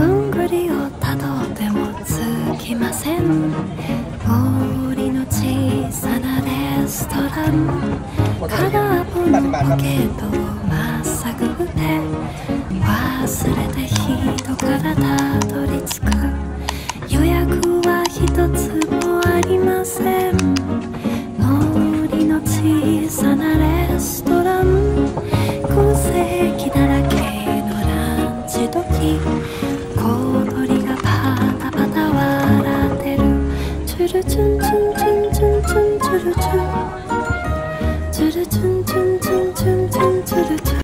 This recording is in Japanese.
どんぐりをたどってもつきません氷の小さなレストラン。空っぽのポケットをまっさぐって忘れて人からたどり着く。予約は一つもありません。氷の小さなレストラン。空席だらけのランチ時。 쭈르춘 춘춘춘춘 쭈르춘 쭈르춘